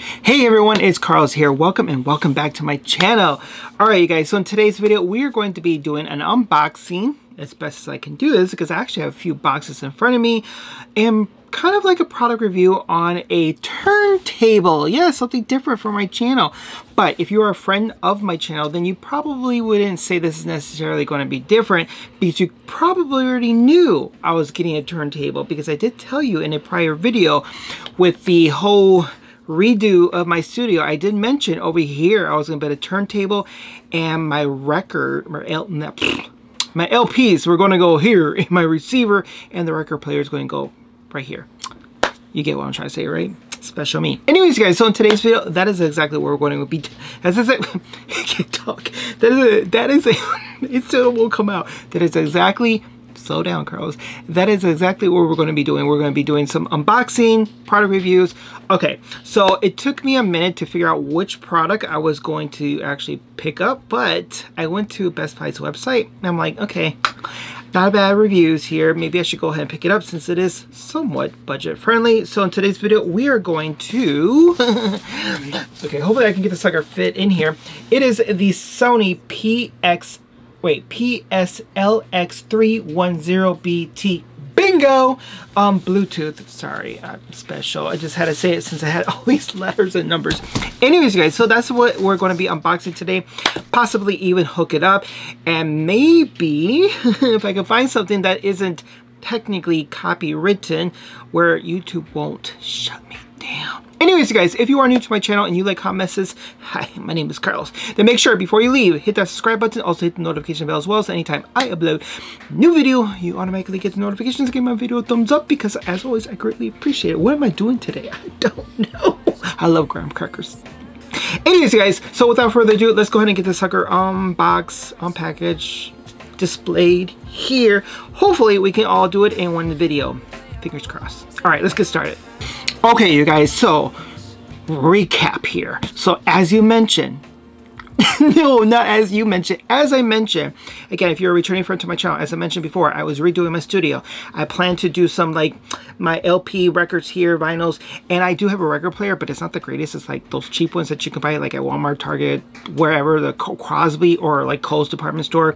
Hey everyone, it's Carlos here. Welcome and welcome back to my channel. Alright you guys, so in today's video we are going to be doing an unboxing as best as I can do this because I actually have a few boxes in front of me and kind of like a product review on a turntable. Yeah, something different for my channel. But if you are a friend of my channel, then you probably wouldn't say this is necessarily going to be different because you probably already knew I was getting a turntable because I did tell you in a prior video with the whole redo of my studio. I did mention over here I was going to put a turntable and my record, my, my LPs were going to go here in my receiver and the record player is going to go right here. You get what I'm trying to say, right? Special me. Anyways, guys, so in today's video, that is exactly where we're going to be. Said, I can't talk. That is a, that is a, it still won't come out. That is exactly slow down, Carlos. That is exactly what we're going to be doing. We're going to be doing some unboxing, product reviews. Okay, so it took me a minute to figure out which product I was going to actually pick up, but I went to Best Buy's website and I'm like, okay, not bad reviews here. Maybe I should go ahead and pick it up since it is somewhat budget friendly. So in today's video, we are going to, okay, hopefully I can get the sucker fit in here. It is the Sony PX wait, PSLX310BT. Bingo! Um, Bluetooth. Sorry, I'm special. I just had to say it since I had all these letters and numbers. Anyways, guys, so that's what we're going to be unboxing today. Possibly even hook it up. And maybe, if I can find something that isn't technically copywritten, where YouTube won't shut me down. Anyways, guys, if you are new to my channel and you like hot messes, hi, my name is Carlos. Then make sure before you leave, hit that subscribe button, also hit the notification bell as well, so anytime I upload new video, you automatically get the notifications, give my video a thumbs up, because as always, I greatly appreciate it. What am I doing today? I don't know. I love graham crackers. Anyways, guys, so without further ado, let's go ahead and get the sucker unbox, unpackage, displayed here. Hopefully, we can all do it in one video. Fingers crossed. All right, let's get started. Okay, you guys, so recap here. So as you mentioned, no, not as you mentioned. As I mentioned, again, if you're a returning friend to my channel, as I mentioned before, I was redoing my studio. I plan to do some like my LP records here, vinyls, and I do have a record player, but it's not the greatest. It's like those cheap ones that you can buy like at Walmart, Target, wherever, the Crosby or like Kohl's department store.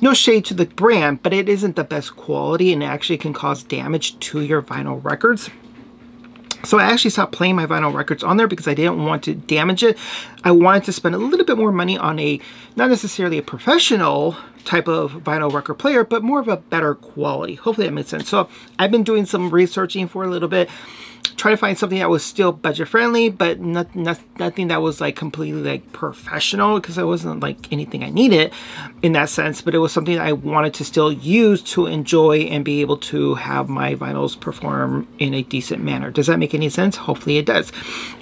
No shade to the brand, but it isn't the best quality and actually can cause damage to your vinyl records. So I actually stopped playing my vinyl records on there because I didn't want to damage it. I wanted to spend a little bit more money on a, not necessarily a professional type of vinyl record player, but more of a better quality. Hopefully that makes sense. So I've been doing some researching for a little bit trying to find something that was still budget friendly, but not, not, nothing that was like completely like professional because it wasn't like anything I needed in that sense, but it was something I wanted to still use to enjoy and be able to have my vinyls perform in a decent manner. Does that make any sense? Hopefully it does.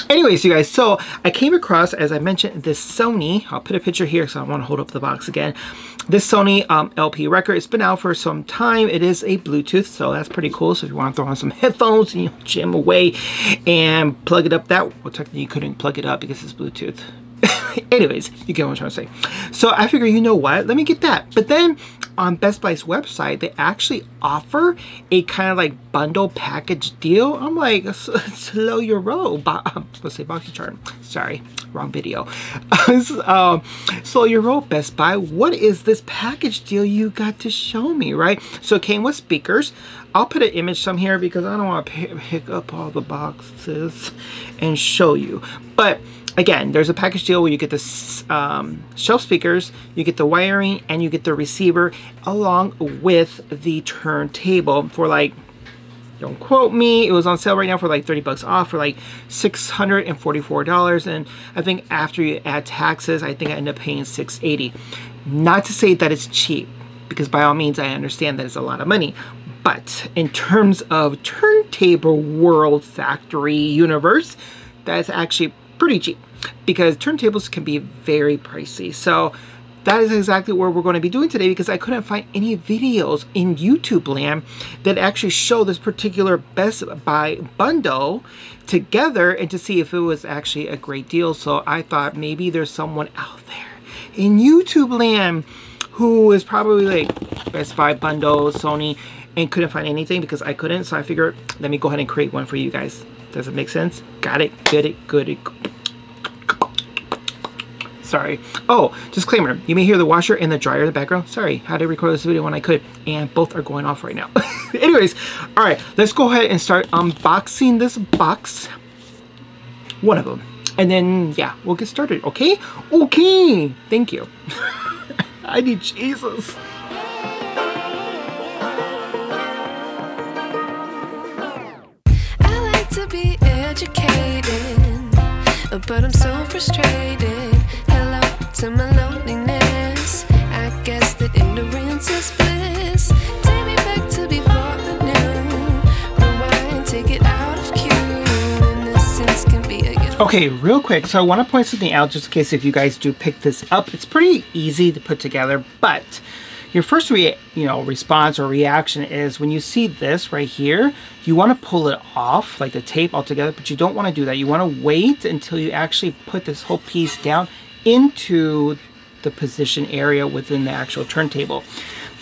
Anyways, you guys, so I came across, as I mentioned, this Sony, I'll put a picture here because I want to hold up the box again. This Sony um, LP record, it's been out for some time. It is a Bluetooth, so that's pretty cool. So if you want to throw on some headphones and you know, jam away and plug it up that, well technically you couldn't plug it up because it's Bluetooth. Anyways, you get what I'm trying to say. So I figure, you know what, let me get that. But then on Best Buy's website, they actually offer a kind of like bundle package deal. I'm like, slow your roll. Bo let's say BoxyCharm. Sorry, wrong video. um, slow your roll, Best Buy. What is this package deal you got to show me, right? So it came with speakers. I'll put an image some here because I don't want to pick up all the boxes and show you. But again, there's a package deal where you get the um, shelf speakers, you get the wiring, and you get the receiver along with the turntable for like, don't quote me, it was on sale right now for like 30 bucks off for like $644. And I think after you add taxes, I think I end up paying 680 Not to say that it's cheap, because by all means, I understand that it's a lot of money. But in terms of turntable world factory universe, that's actually pretty cheap because turntables can be very pricey. So that is exactly what we're going to be doing today because I couldn't find any videos in YouTube land that actually show this particular Best Buy bundle together and to see if it was actually a great deal. So I thought maybe there's someone out there in YouTube land who is probably like Best Buy bundle, Sony, and couldn't find anything because I couldn't. So I figured let me go ahead and create one for you guys. Does it make sense? Got it, good it, good it. Sorry. Oh, disclaimer. You may hear the washer and the dryer in the background. Sorry, how to record this video when I could. And both are going off right now. Anyways, all right, let's go ahead and start unboxing this box. One of them. And then, yeah, we'll get started, okay? Okay, thank you. I need Jesus. But I'm so frustrated. Hello to my loneliness. I guess that ignorance is bliss. Take me back to before the new. Rewind, take it out of cue. Okay, real quick, so I want to point something out just in case if you guys do pick this up. It's pretty easy to put together, but your first you know response or reaction is when you see this right here, you want to pull it off, like the tape altogether, but you don't want to do that. You want to wait until you actually put this whole piece down into the position area within the actual turntable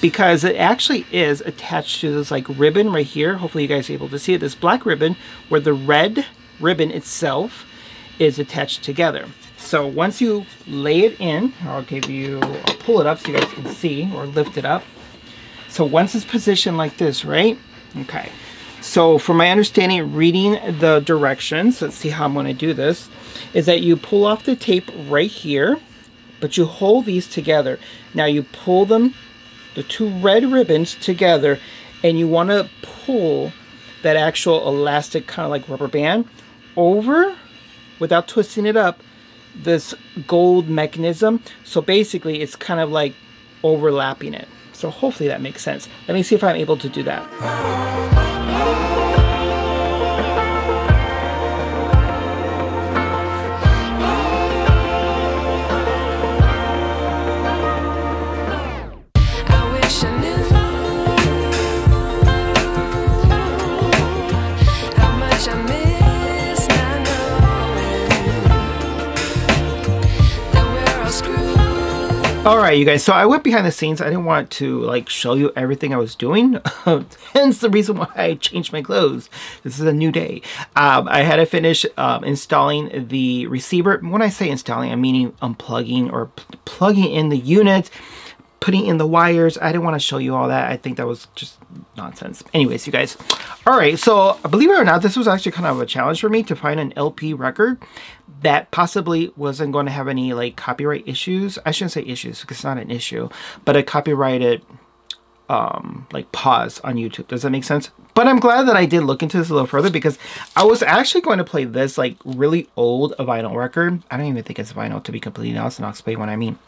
because it actually is attached to this like ribbon right here. Hopefully you guys are able to see it. This black ribbon where the red ribbon itself is attached together. So once you lay it in, I'll give you, I'll pull it up so you guys can see or lift it up. So once it's positioned like this, right? Okay. So from my understanding, reading the directions, let's see how I'm to do this, is that you pull off the tape right here, but you hold these together. Now you pull them, the two red ribbons together, and you want to pull that actual elastic kind of like rubber band over without twisting it up this gold mechanism. So basically it's kind of like overlapping it. So hopefully that makes sense. Let me see if I'm able to do that all right you guys. So I went behind the scenes. I didn't want to like show you everything I was doing. Hence the reason why I changed my clothes. This is a new day. Um, I had to finish um, installing the receiver. When I say installing I'm meaning unplugging or pl- plugging in the unit putting in the wires. I didn't want to show you all that. I think that was just nonsense. Anyways, you guys. All right, so believe it or not, this was actually kind of a challenge for me to find an LP record that possibly wasn't going to have any like copyright issues. I shouldn't say issues because it's not an issue, but a copyrighted um like pause on YouTube. Does that make sense? But I'm glad that I did look into this a little further because I was actually going to play this like really old vinyl record. I don't even think it's vinyl to be completely honest, and I'll explain what I mean.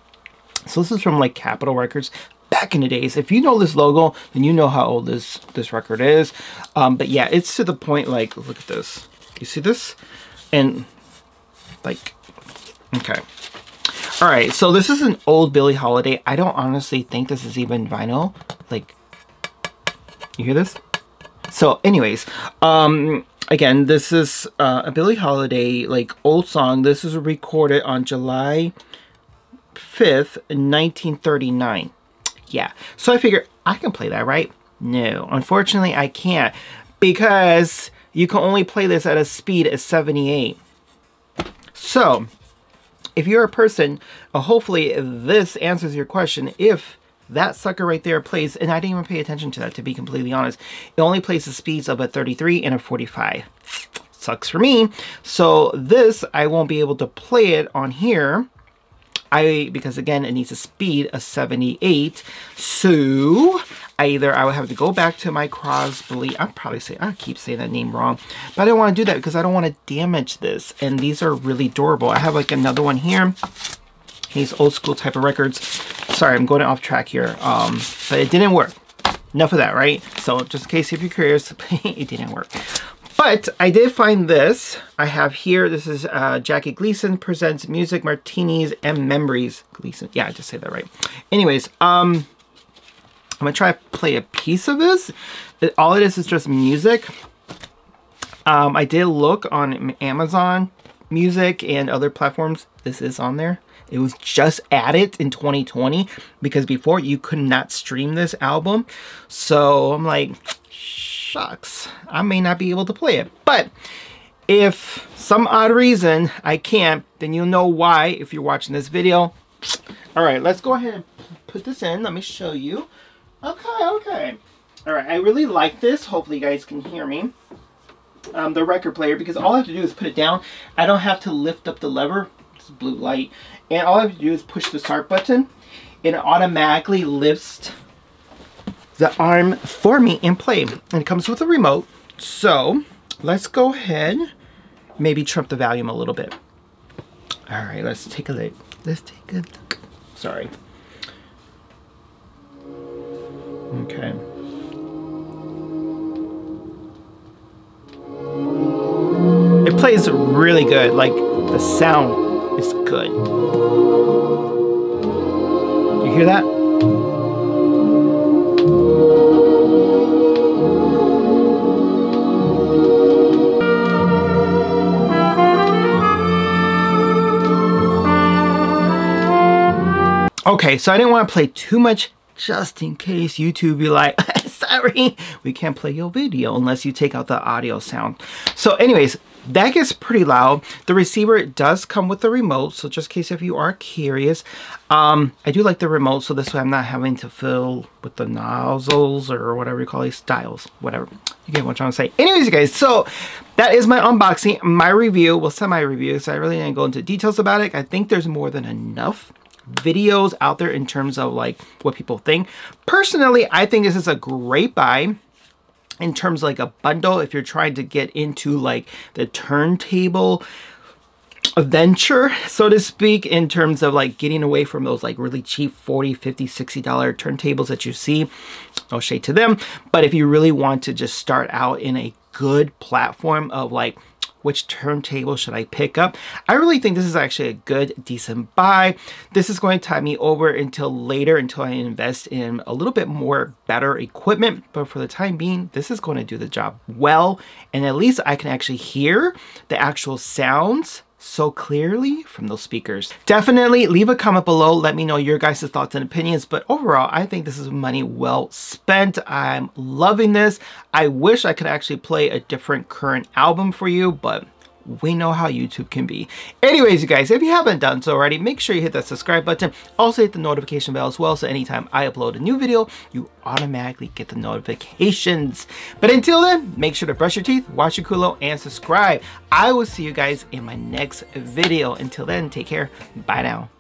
So this is from like Capitol Records back in the days. If you know this logo, then you know how old this this record is. Um, but yeah, it's to the point like look at this. You see this? And like okay. All right, so this is an old Billie Holiday. I don't honestly think this is even vinyl. Like you hear this? So anyways, um again, this is uh, a Billie Holiday like old song. This is recorded on July 5th, 1939. Yeah, so I figured I can play that, right? No, unfortunately I can't because you can only play this at a speed of 78. So, if you're a person, uh, hopefully this answers your question. If that sucker right there plays, and I didn't even pay attention to that to be completely honest, it only plays the speeds of a 33 and a 45. Sucks for me. So this, I won't be able to play it on here. I because again it needs a speed of 78 so either I would have to go back to my Crosby I'm probably saying I keep saying that name wrong but I don't want to do that because I don't want to damage this and these are really durable. I have like another one here. These old school type of records. Sorry I'm going off track here um but it didn't work. Enough of that right? So just in case if you're curious it didn't work but I did find this. I have here, this is uh, Jackie Gleason presents Music, Martinis, and Memories. Gleason, yeah, I just say that right. Anyways, um, I'm gonna try to play a piece of this. It, all it is is just music. Um, I did look on Amazon Music and other platforms. This is on there. It was just added in 2020 because before you could not stream this album. So I'm like, shucks, I may not be able to play it. But If some odd reason I can't, then you'll know why if you're watching this video. All right, let's go ahead and put this in. Let me show you. Okay, okay. All right, I really like this. Hopefully you guys can hear me. Um, the record player, because all I have to do is put it down. I don't have to lift up the lever. It's blue light. And all I have to do is push the start button. And It automatically lifts the arm for me in play. And it comes with a remote. So let's go ahead, maybe trump the volume a little bit. All right, let's take a look. Let's take a look. Sorry. Okay. It plays really good. Like the sound is good. You hear that? Okay, so I didn't want to play too much just in case YouTube be like, sorry, we can't play your video unless you take out the audio sound. So anyways, that gets pretty loud. The receiver does come with the remote, so just in case if you are curious, um, I do like the remote, so this way I'm not having to fill with the nozzles or whatever you call these styles, whatever. You get what I'm trying to say. Anyways, you guys, so that is my unboxing, my review, well, semi-review, so I really didn't go into details about it. I think there's more than enough videos out there in terms of like what people think. Personally, I think this is a great buy in terms of like a bundle if you're trying to get into like the turntable venture so to speak in terms of like getting away from those like really cheap 40 50 60 dollar turntables that you see no shade to them but if you really want to just start out in a good platform of like which turntable should I pick up? I really think this is actually a good, decent buy. This is going to tie me over until later, until I invest in a little bit more better equipment. But for the time being, this is going to do the job well. And at least I can actually hear the actual sounds so clearly from those speakers. Definitely leave a comment below. Let me know your guys' thoughts and opinions. But overall, I think this is money well spent. I'm loving this. I wish I could actually play a different current album for you, but we know how YouTube can be. Anyways, you guys, if you haven't done so already, make sure you hit that subscribe button. Also hit the notification bell as well, so anytime I upload a new video, you automatically get the notifications. But until then, make sure to brush your teeth, wash your culo, and subscribe. I will see you guys in my next video. Until then, take care. Bye now.